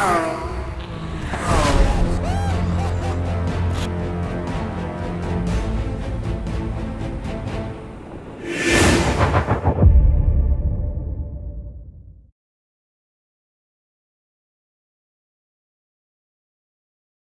home.